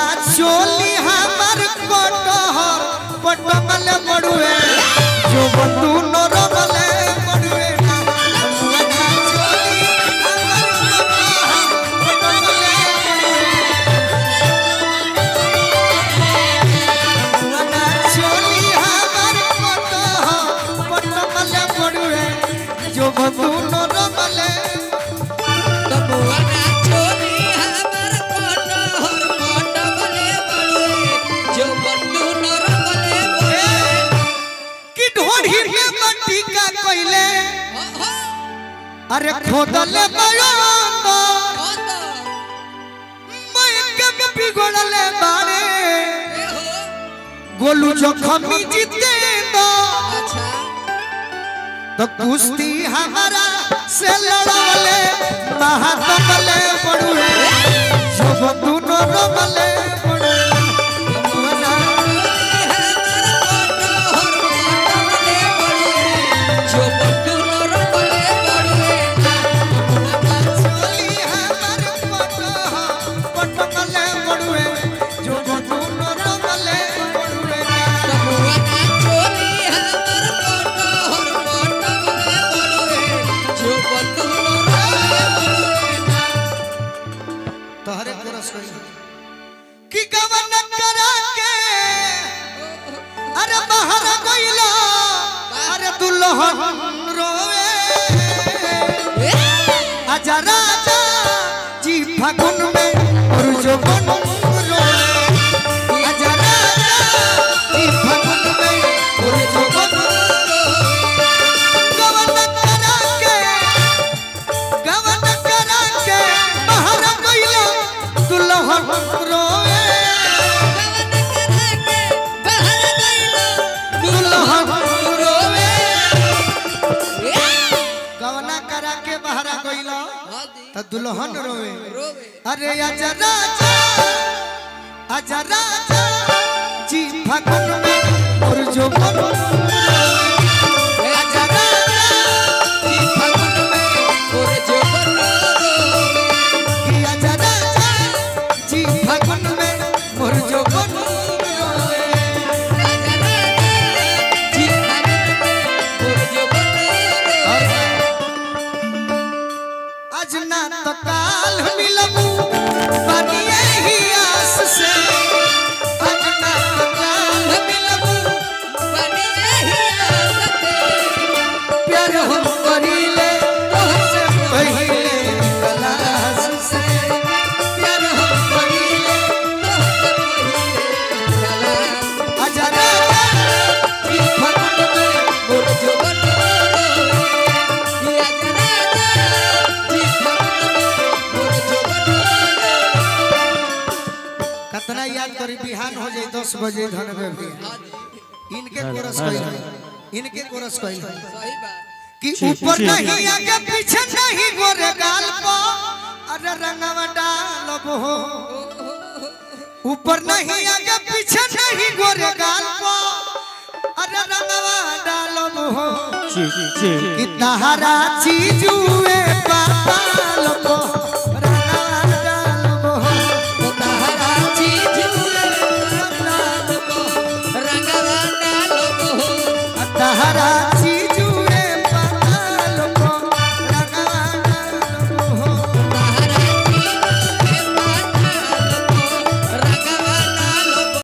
चोली हमर कटहर पटमल बड़ुए। जो बंधु कि में मट्टी कोइले अरे खोदले बयांदर मैं कब बिगड़ले बारे गोलू जखमी जीतेंदर तो कुश्ती हमारा से लड़ाले। महातमले बड़ुए। जब दोनों रमले अरे दुल्हन रोए आजा राजा जी दुल्हन रोवे। अरे आजा राजा आजा राजा जी फागुन में और जो बन ना तो मिलबू बनिए ही आस से। याद करी बिहान हो जाए दस बजे धन इनके कोरस कही इनके कोरस कही कि ऊपर नहीं आगे पीछे नहीं गोरे गाल पो। अरे रंगवा डालब हो। ऊपर नहीं आगे पीछे नहीं गोरे गाल पो। अरे रंगवा डालब हो। कि तहरा चीजुए पापा